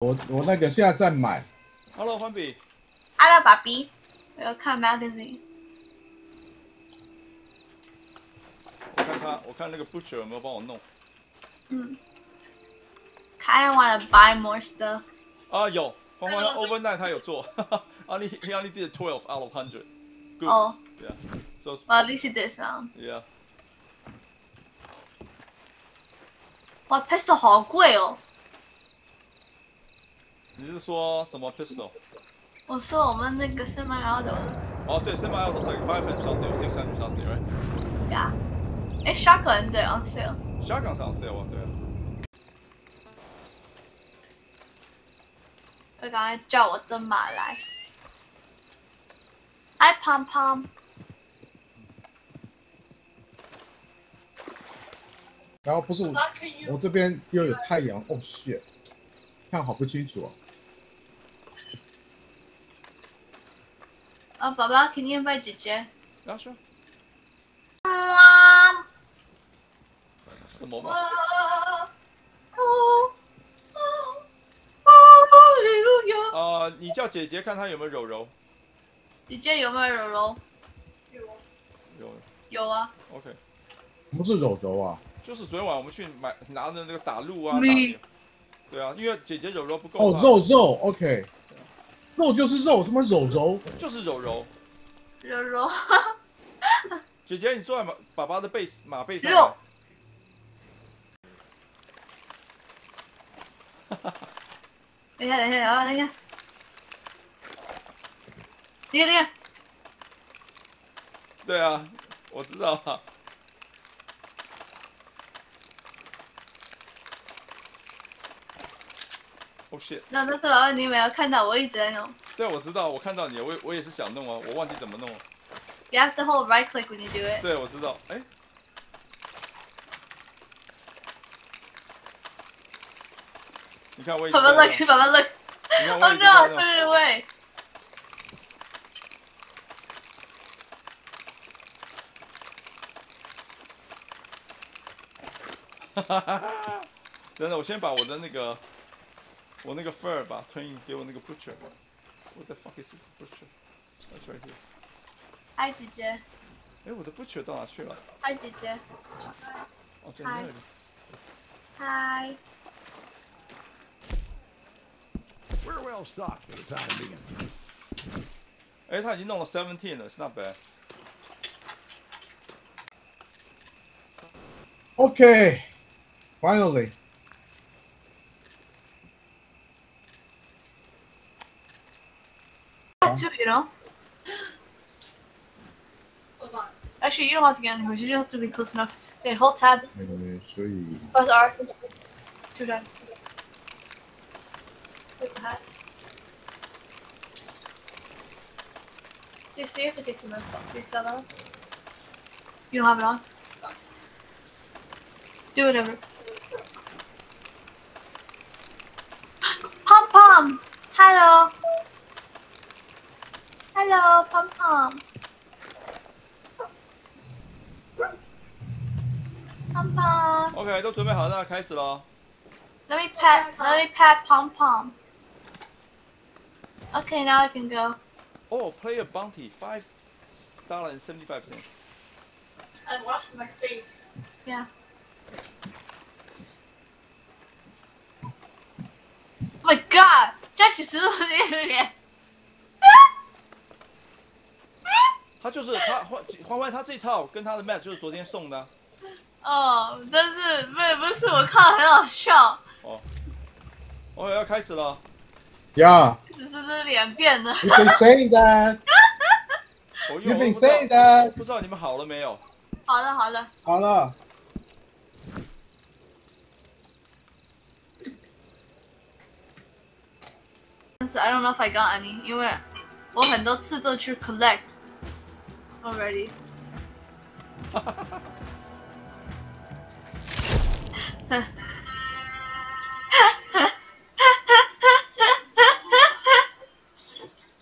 我我那个现在在买，Hello，欢比，Hello，爸比，我要看 magazine。我看他，我看那个 butcher 有没有帮我弄嗯。I want to buy more stuff. 啊？有，欢欢 overnight 他有做，Only he only did twelve out of hundred. Good. Oh. Yeah. So Well, at least he did some. yeah. 哇，pistol 好贵哦！你是说什么 pistol？我说我们那个 semi auto 哦，对，semi auto 是 like five hundred something, six hundred something, right? 呀，哎，shotgun 对 on sale。shotgun 上 sale 啊，对啊。我刚才叫我的马来。Hi Pom Pom，然后不是我我这边又有太阳，哦 shit，看好不清楚哦。啊，宝宝，Can you invite 姐姐？啊，是哇什么嘛？哇哦哦哦，哈利路亚！啊，你叫姐姐看她有没有柔柔。姐姐有没有柔柔？有有啊。，OK。不是柔柔啊，就是昨天晚上我们去买拿的那个打鹿啊，打对啊，因为姐姐柔柔不够哦嘛肉肉，OK，肉就是肉，什么柔柔？就是柔柔。柔柔，姐姐，你坐在马爸爸的背马背上肉来。等一下，等一下，等一下，等一下，等一下，对啊，我知道啊。Oh shit！那那次老板你没有看到，我一直在弄。对，我知道，我看到你，我我也是想弄啊，我忘记怎么弄了。You have to hold right click when you do it. 对，我知道。哎，你看我也宝宝 look，宝宝 look。你看 Oh 我也 no，是对对对。等等，我先把我的那个，我那个 fur 把 turn 给我那个 butcher。What the fuck is it, butcher? That's right here. 嗨，姐姐。哎，我的 butcher 到哪去了？嗨，姐姐。哦，在那里。嗨。 We're well stocked for the time being. 哎，他已经弄了 seventeen 了，是 not bad。 OK，finally， know? Hold on. Actually, you don't have to get anyways. You just have to be close enough. Okay, hold tab. Press R. Two times. Take the hat. Do you see if it takes a minute? Do you still have it on? You don't have it on? Do whatever. Pom Pom! Hello! Hello, Pom Pom! Pom Pom! OK，都准备好，那开始喽。 Let me pat, let me pat Pom Pom. Okay, now I can go. Oh, play a bounty, five dollar and seventy five cents. I washed my face. Yeah. Oh my god! 这是十五的脸。 他就是他欢欢欢，他这套跟他的 match 就是昨天送的啊、哦，但是不不是我看了很好笑，OK，要开始了。，Yeah，you've 只是那脸变了。been saying that，you've 我因为我 been 不知道 saying that。不知道你们好了没有？好了好了，好了，但是 I don't know if I got any，因为我很多次都去 collect already.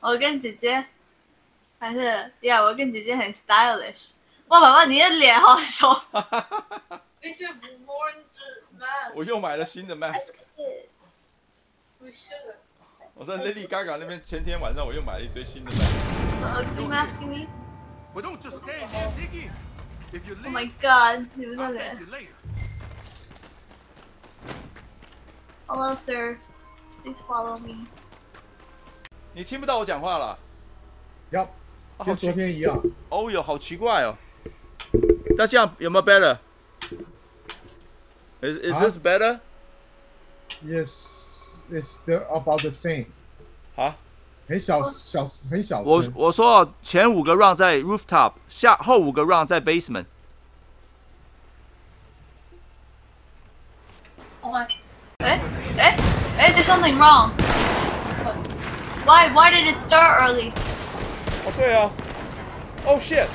我跟姐姐还是呀我跟姐姐很 stylish 哇宝宝你的脸好小我又买了新的 mask 我在 lady gaga 那边前天晚上我又买了一堆新的 mask But don't just stand there digging. If you Oh leave, my god, 你们 I'll 那 thank 里 you later. Hello, sir. Please follow me. 你听不到我讲话了？要啊好跟昨奇，天一样。哦哟，好奇怪哦。那这样有没有 better？Is is 啊 this better？ Yes, it's still about the same。啊， 很小小很小我。我说哦前五个 round 在 rooftop，下后五个 round 在 basement。Oh my. Eh? Eh? Eh? There's something wrong. Why? Why did it start early? 哦，对啊。Oh shit！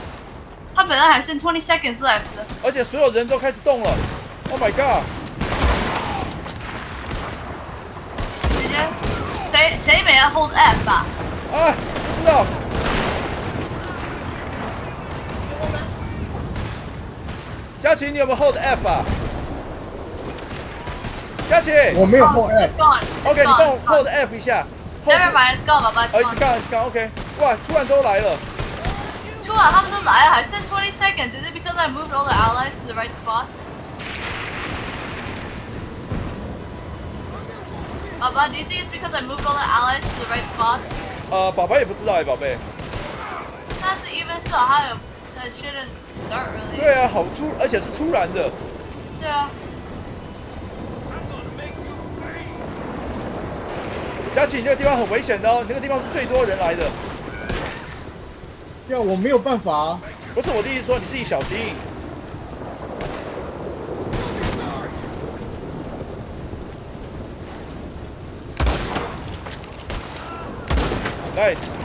他本来还剩 twenty seconds left。而且所有人都开始动了。Oh my god！谁谁没有 hold F 吧？啊，不知道。佳琪，你有没有 hold F 啊？佳琪我没有 hold F，gone. It's，OK，你帮我 hold F 一下。Never mind, it's gone, 爸爸。It's 哦，一直 gone. 看，一直看，OK。哇，突然都来了。突然他们都来了，还剩20 seconds. Is it because I moved all the allies to the right spot? 爸爸，Do you think it's because I moved all the allies to the right spots？呃，宝宝也不知道哎，宝贝。但是 even so，还有 I shouldn't start really 对啊，好突，而且是突然的。对啊。佳琪，你这个地方很危险的哦，你那个地方是最多人来的。要我没有办法啊。不是我弟弟说，你自己小心。Right.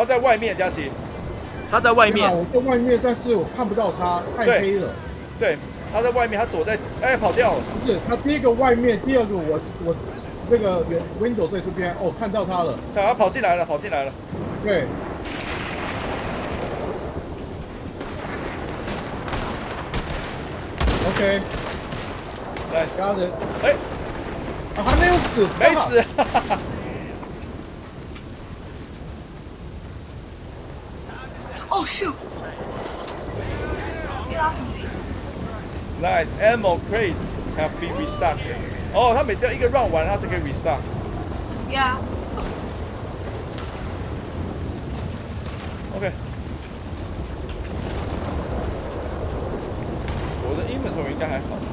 他在外面，佳琪。他在外面，我在外面，但是我看不到他，太黑了。对，他在外面，他躲在，哎，跑掉了。不是，他第一个外面，第二个我我那个 window 在这边，哦，看到他了。对，他跑进来了，跑进来了。对，OK，Nice。家人哎，啊还没有死，没死。shoot! Get off of me! Nice. Ammo crates have been restocked. 哦，他每次要一个 round 完，他才可以 restock。 Yeah. OK。我的 inventory 应该还好。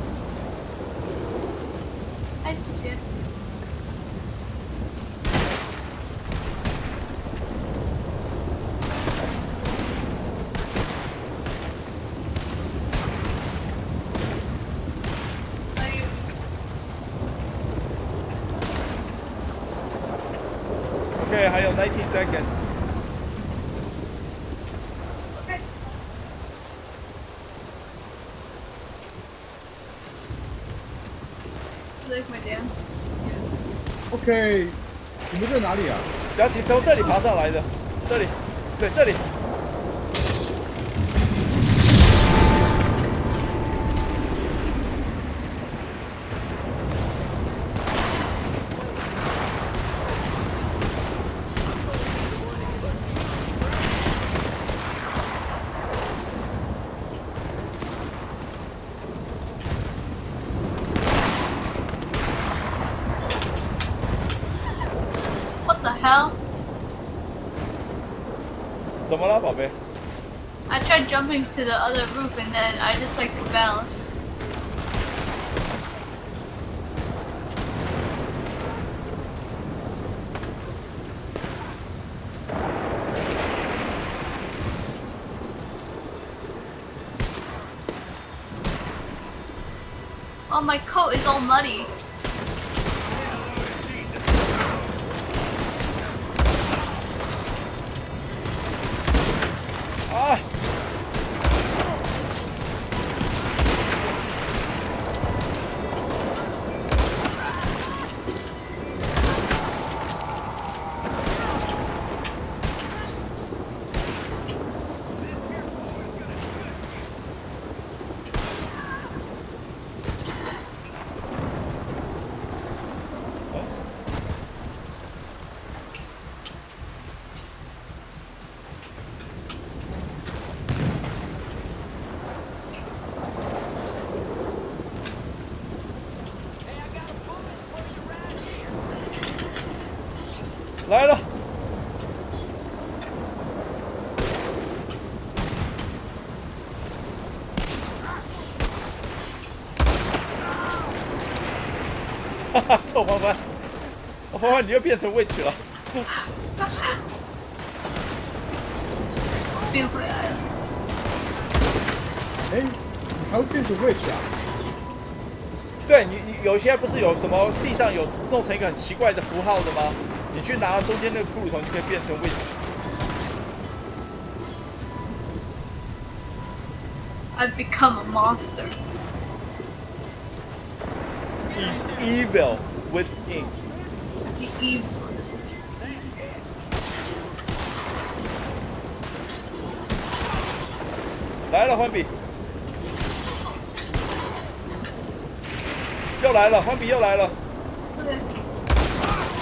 对你们在哪里啊？佳琪从这里爬上来的，这里，对，这里。I tried jumping to the other roof and then I just like fell. Oh, my coat is all muddy. 臭欢欢，欢欢，你又变成 witch 了。变回来了。哎，你还会变成 witch 啊？对你，你有些不是有什么地上有弄成一个很奇怪的符号的吗？你去拿中间那个骷髅头，你可以变成 witch。I've become a monster. E evil with in 来了，欢比。又来了，欢比又来了。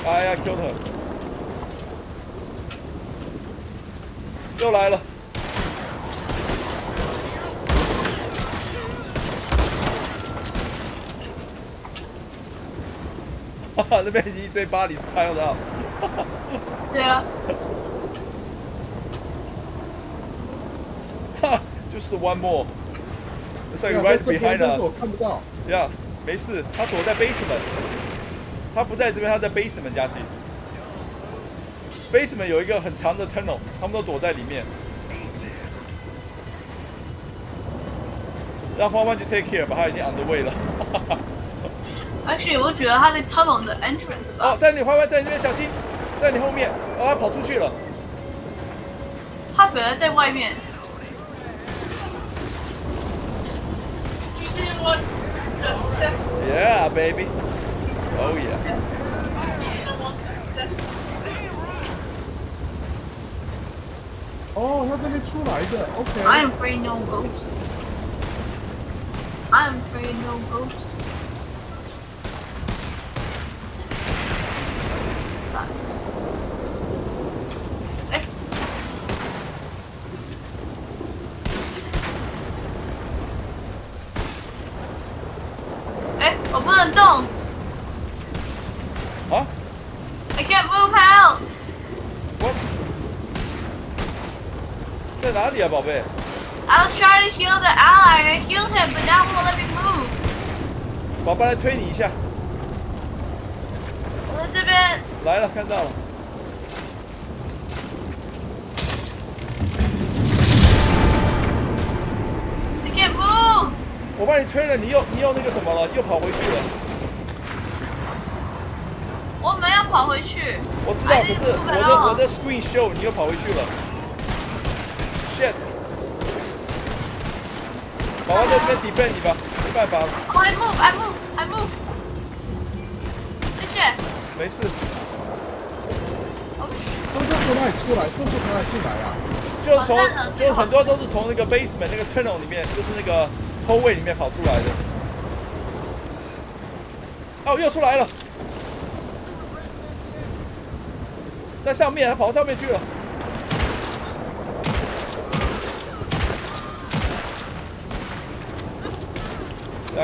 哎呀，Q 他！又来了。那边已经一堆巴黎是开了啊。对啊，哈，就是 one more。It's 对 like 啊，在 right behind 但是我 us。看不到。呀，没事，他躲在 basement。他不在这边，他在 basement 加起。basement 有一个很长的 tunnel，他们都躲在里面。让欢欢去 take care 吧，他已经 on the way 了。Actually 我觉得他在 tunnel 的 entrance 吧哦，，在你欢欢在你那边小心，在你后面，哦，他跑出去了。他本来在外面。Yeah, baby. Oh yeah. 哦，他这边出来的，OK。I am afraid no ghost. I am afraid no ghost. Facts. 哎，哎，我不能动啊，I can't move out.，what？在哪里啊，宝贝？I was trying to heal the ally and I healed him, but now won't let me move. 宝贝来推你一下。我在这边，来了，看到了。I can't move. 我帮你推了，你又你又那个什么了，又跑回去了。我们要跑回去。我知道可是我的我的 screen show 你又跑回去了。Shit！宝宝在这边 defend 你吧，没办法，Oh, I move, I move, I move. 谢谢。没事。Oh 们是从哪里出来？都是从哪里进来啊？就是从就是很多都是从那个 basement 那个 tunnel 里面，就是那个后位里面跑出来的。哦，又出来了，在上面，他跑到上面去了。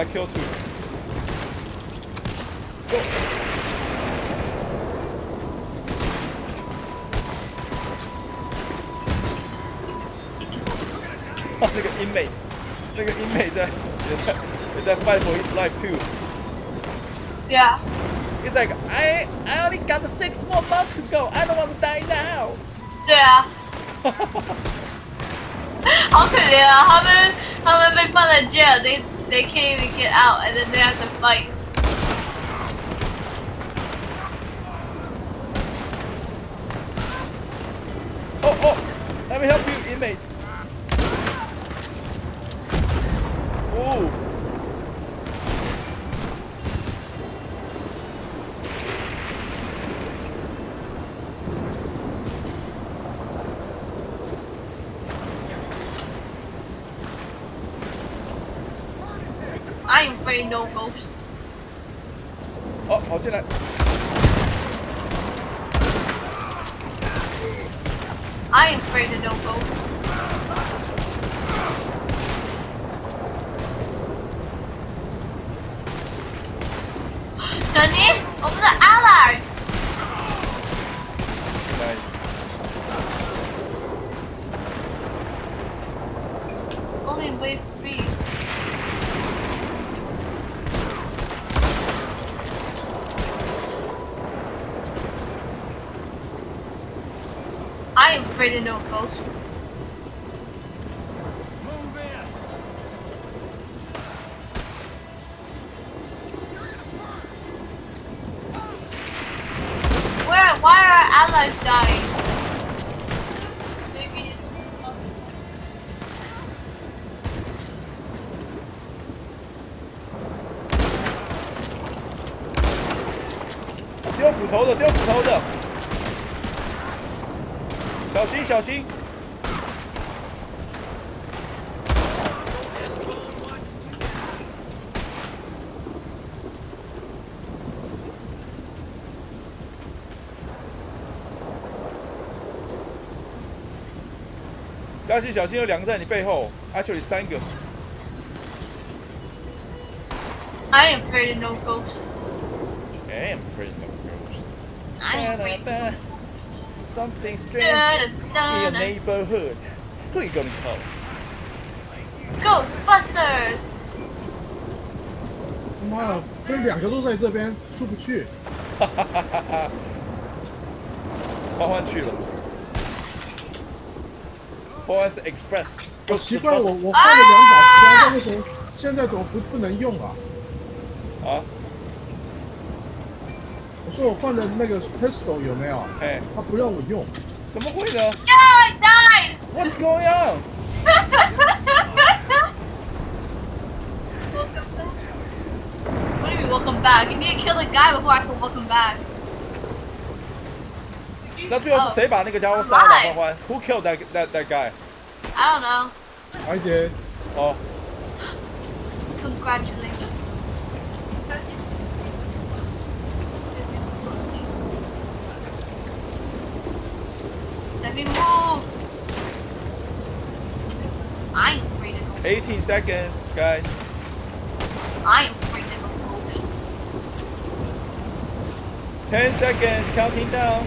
来 kill two。Go 那个 inmate，那个 inmate 在也在也在 fight for his life too。 Yeah. He's like, I I only got six more months to go. I don't want to die now. 对啊。好可怜啊！他们他们被放在 jail，they they can't even get out, and then they have to fight. Oh oh, let me help you, inmate. I am afraid no ghost. 哦，跑进来。 I am afraid of no ghost. Nani? I'm the ally! Allies dying? Maybe it's- 丢斧头的，丢斧头的，小心小心！嘉欣，小心有两个在你背后，actually 三个。I am afraid of no ghost. I am afraid of ghosts. I am afraid of no Something ghost. strange in your neighborhood. Who are you gonna call? Ghostbusters! 他妈的，这两个都在这边出不去。哈哈哈哈哈！欢欢去了。欢欢是 Express。好奇怪，我我换了两把枪，但为什么现在怎么不不能用啊？啊，我说我换的那个 pistol 有没有？哎，他不让我用。怎么会呢 Yeah, I died! ？What's going on？ What do you mean, welcome back? You need to kill the guy before I can welcome back. 那最后是谁把那个家伙杀了？欢欢，Who killed that that that guy？ I don't know. I did。哦， Congratulations. Let me move. I am afraid of no 18 seconds, guys. I am afraid of no ghost. 10 seconds, counting down.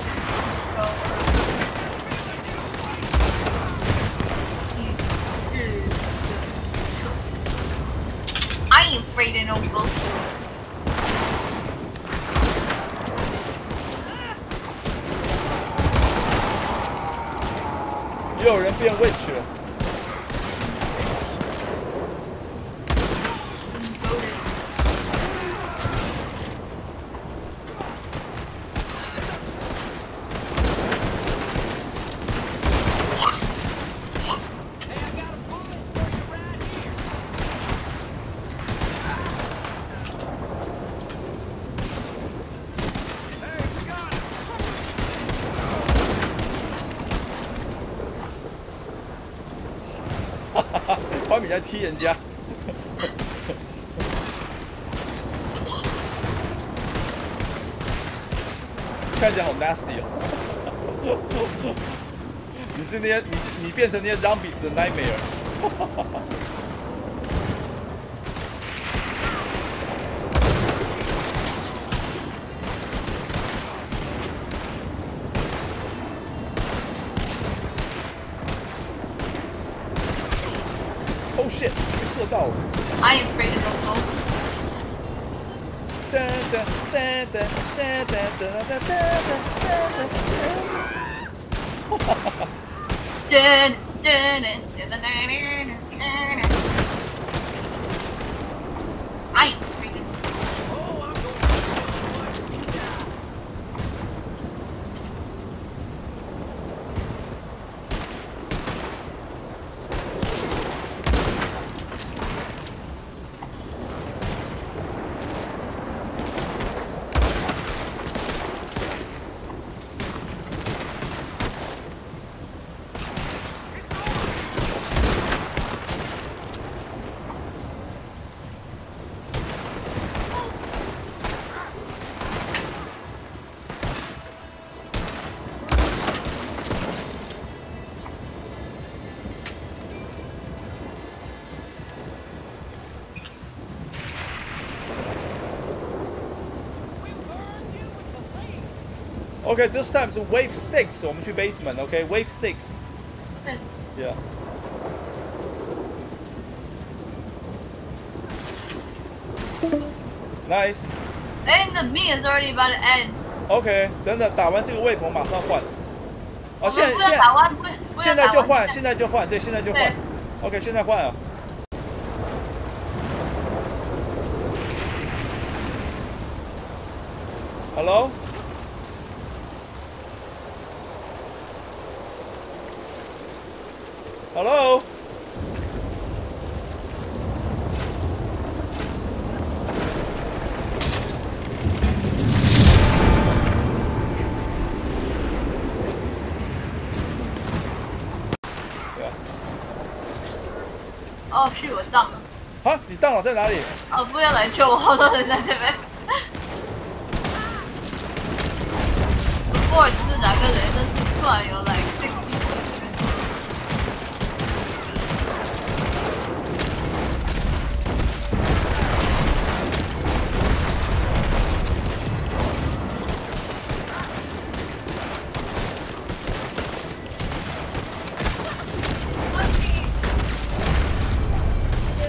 又有人变味吃。哈哈哈，花米在踢人家。看起来好 nasty 哦。你是那些，你是你变成那些 zombies 的 nightmare。I am great at roll Dun dun, dun, dun, dun, dun, dun, dun, dun. Okay, this time 是 Wave Six，我们去 basement。OK，Wave Six。对 Yeah。 Nice。 And the me is already about to end. OK，等等，打完这个 wave 我马上换。哦，我现在现们不要打在完，不不要现在就换，打完现在就换，对，现在就换对。 OK，现在换啊。Hello。 Hello。哦，是我当了。啊，你大脑在哪里？哦，不要来救我，好多人在这边。不过是哪个人，但是突然有 like six people 在这边。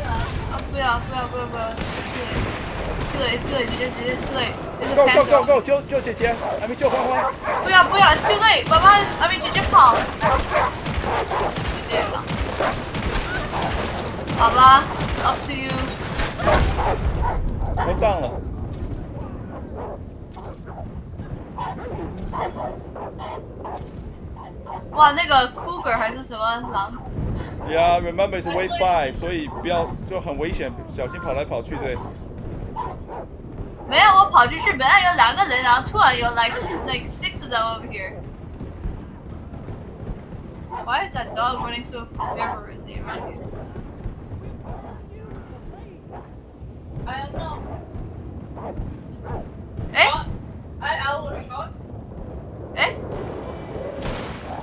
啊！不要不要不要不要！是嘞 Go go go go！救救姐姐，还没救欢欢。不要不要，it's too late！爸爸，阿明姐姐跑。直接跑。好吧，up to you。我当了。哇，那个 cougar 还是什么狼？Yeah, remember it's wave five，所以不要就很危险，小心跑来跑去，对。没有，我跑出去，本来有两个人，然后突然有 like like six of them over here。Why is that dog running so fervently around here? I don't know. 哎 I I was shot. 哎，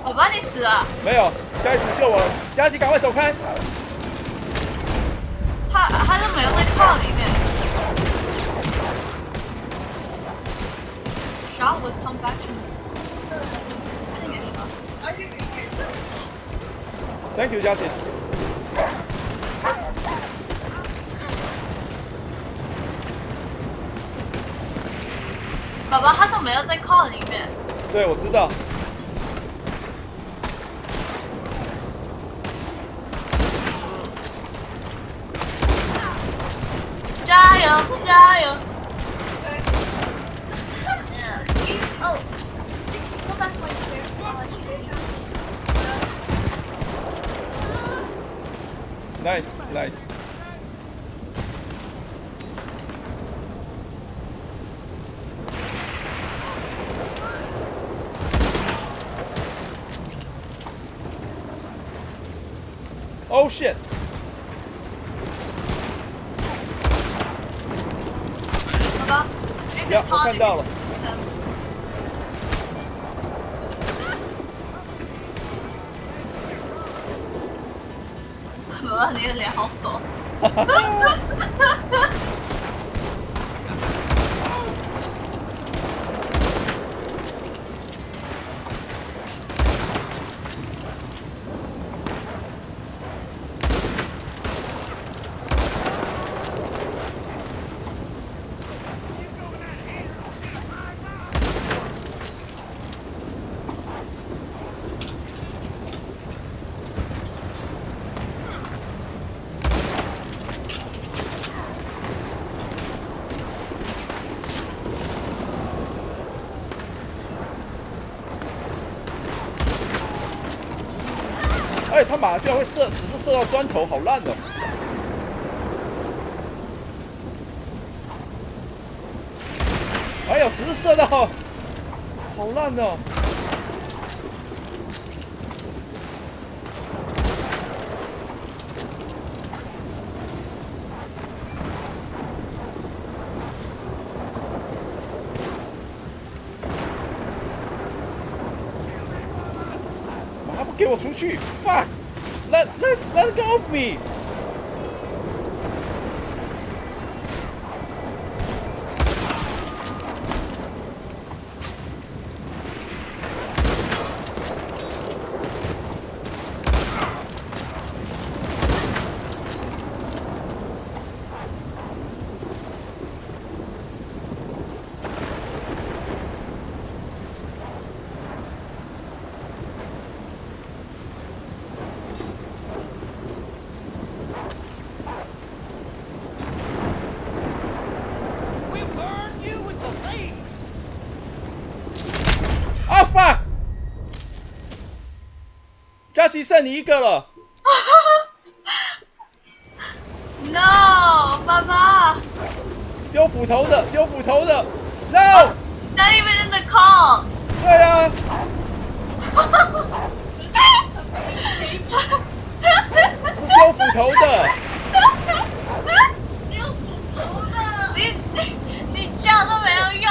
我把你死了，没有，佳琪救我了，佳琪赶快走开。他他都没有在靠里面。然后我是康巴 thankyou 加紧宝宝他都没有在靠里面。对我知道。加油加油。Nice, nice. Oh shit! Yeah, $10. 聊好丑。他马上就会射，只是射到砖头，好烂哦。哎呦，只是射到，好烂哦。给我出去！Fuck! Let let let go of me! 佳琪剩你一个了。no，爸爸。丢斧头的，丢斧头的。，No，Not even in the call。对啊。是丢斧头的。丢斧头的。你你你叫都没有用。